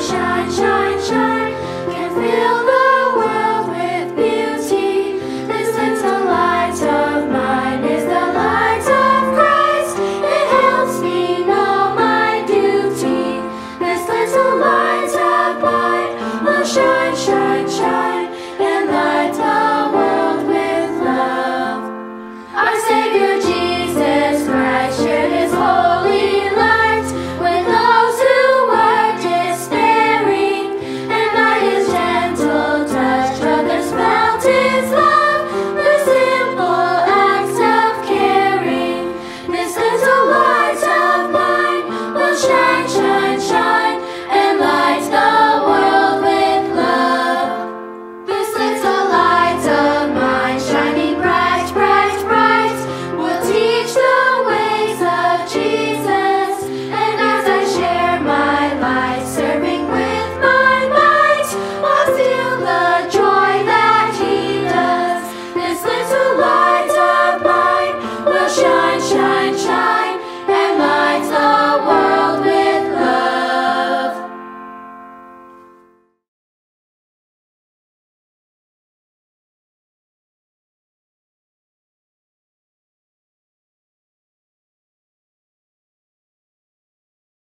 shine, shine.